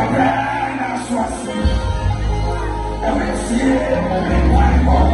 ɔbɛn na so ase ɛwɛ sie ɔbɛn wa ɛbɔ.